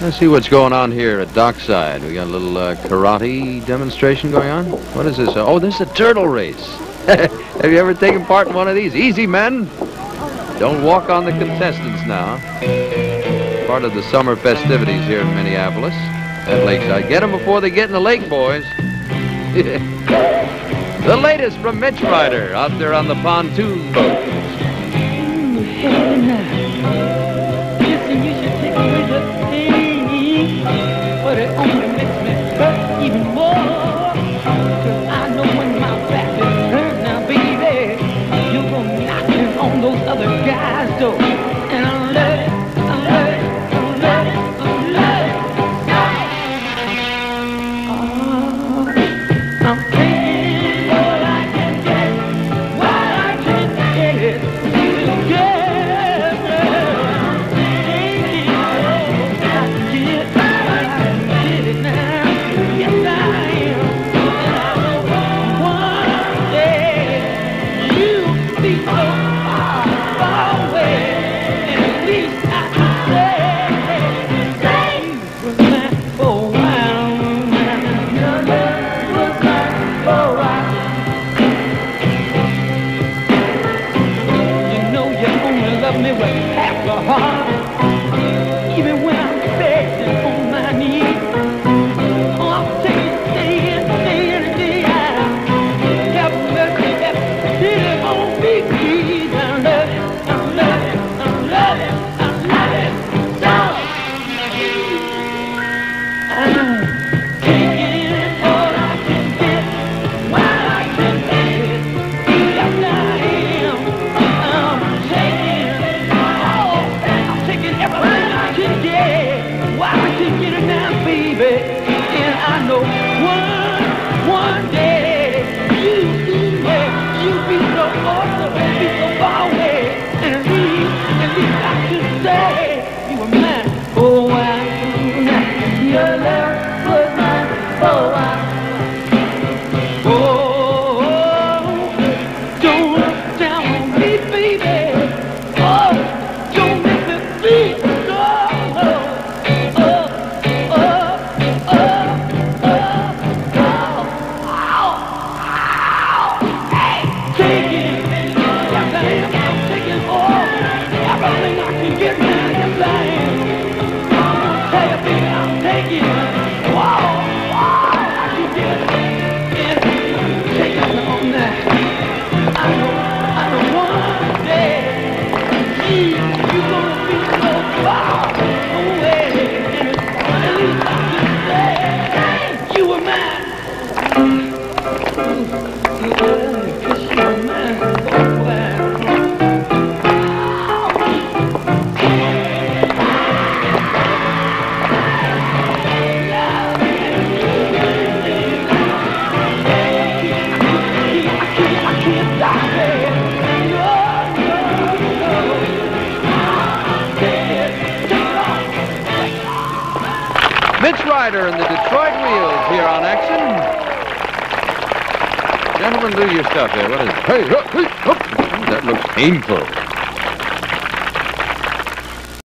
Let's see what's going on here at Dockside. We got a little uh, karate demonstration going on. What is this? Oh, this is a turtle race. Have you ever taken part in one of these? Easy, men. Don't walk on the contestants now. Part of the summer festivities here in Minneapolis at Lakeside. Get them before they get in the lake, boys. the latest from Mitch Ryder out there on the pontoon oh, boat. do. anyway, have a heart. why I should get it now, baby. And I know why. Hey! Mitch Ryder and the Detroit Wheels here on action. Gentlemen, do your stuff here. What is it? Hey, up, hey. Uh, that looks painful.